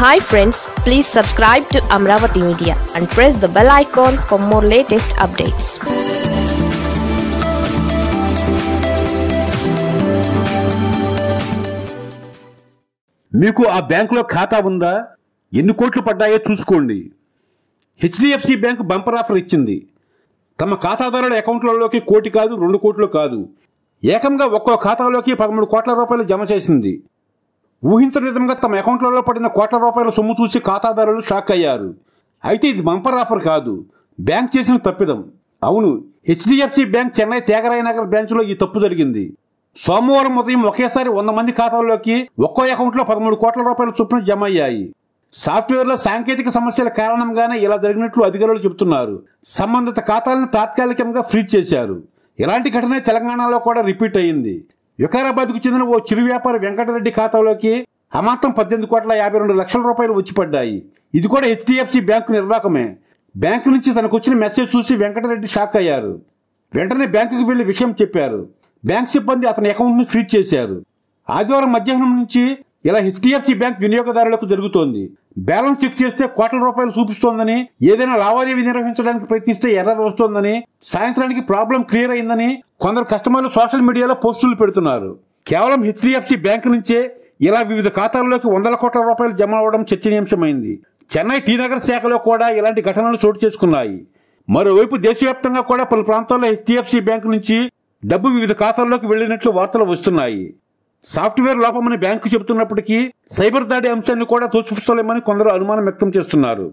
Hi friends please subscribe to Amaravati media and press the bell icon for more latest updates మీకు ఆ బ్యాంకులో ఖాతా ఉందా? ఎన్ని కోట్లు పడ్డాయో చూసుకోండి. హెచ్డిఎఫ్సి బ్యాంక్ బంపర్ ఆఫర్ ఇచ్చింది. తమ ఖాతాదారుల అకౌంట్లలోకి కోటి కాదు రెండు కోట్లు కాదు. ఏకంగా ఒక్కో ఖాతాలోకి పదమూడు కోట్ల రూపాయలు జమ చేసింది. ఊహించని విధంగా తమ అకౌంట్లలో పడిన కోట్ల రూపాయల సొమ్ము చూసి ఖాతాదారులు షాక్ అయ్యారు. అయితే ఇది బంపర్ ఆఫర్ కాదు. బ్యాంక్ చేసిన తప్పిదం. అవును హెచ్డిఎఫ్సి బ్యాంక్ చెన్నై తేగరాయ నగర్ బ్రాంచ్లో ఈ తప్పు జరిగింది. సోమవారం ఉదయం ఒకేసారి వంద మంది ఖాతాల్లోకి ఒక్కో అకౌంట్లో పదమూడు కోట్ల రూపాయల చొప్పున జమ అయ్యాయి. సాఫ్ట్వేర్లో సాంకేతిక సమస్యల కారణంగానే ఇలా జరిగినట్లు అధికారులు చెబుతున్నారు. సంబంధిత ఖాతాలను తాత్కాలికంగా ఫ్రీజ్ చేశారు. ఇలాంటి ఘటన తెలంగాణలో కూడా రిపీట్ అయింది. వికారాబాద్కు చెందిన ఓ చిరు వ్యాపారి వెంకటరెడ్డి ఖాతాలోకి అమాంతం పద్దెనిమిది కోట్ల యాభై రెండు లక్షల రూపాయలు వచ్చి పడ్డాయి ఇది కూడా హెచ్డిఎఫ్సి బ్యాంకు నిర్వాహకమే. బ్యాంకు నుంచి తనకు వచ్చిన మెసేజ్ చూసి వెంకటరెడ్డి షాక్ అయ్యారు. వెంటనే బ్యాంకుకు వెళ్ళి విషయం చెప్పారు. బ్యాంక్ సిబ్బంది అతని అకౌంట్ను ఫ్రీజ్ చేశారు. ఆదివారం మధ్యాహ్నం నుంచి ఇలా హెచ్డిఎఫ్సి బ్యాంక్ వినియోగదారులకు జరుగుతోంది. బ్యాలెన్స్ చెక్ చేస్తే కోట్ల రూపాయలు చూపిస్తోందని ఏదైనా లావాదేవీ నిర్వహించడానికి ప్రయత్నిస్తే ఎర్రర్ వస్తోందని సాయంత్రానికి ప్రాబ్లం క్లియర్ అయిందని కొందరు కస్టమర్లు సోషల్ మీడియాలో పోస్టులు పెడుతున్నారు. కేవలం హెచ్డిఎఫ్సి బ్యాంక్ నుంచే ఇలా వివిధ ఖాతాల్లోకి వందల కోట్ల రూపాయలు జమ అవడం చర్చనీయాంశమైంది. చెన్నై టీనగర్ శాఖలో కూడా ఇలాంటి ఘటనలు చోటు చేసుకున్నాయి. మరోవైపు దేశవ్యాప్తంగా కూడా పలు ప్రాంతాల్లో హెచ్డిఎఫ్సి బ్యాంకు నుంచి డబ్బు వివిధ ఖాతాల్లోకి వెళ్ళినట్లు వార్తలు వస్తున్నాయి. సాఫ్ట్వేర్ లోపమని బ్యాంకు చెబుతున్నప్పటికీ సైబర్ దాడి అంశాన్ని కూడా తోచిపుచ్చలేమని కొందరు అనుమానం వ్యక్తం చేస్తున్నారు.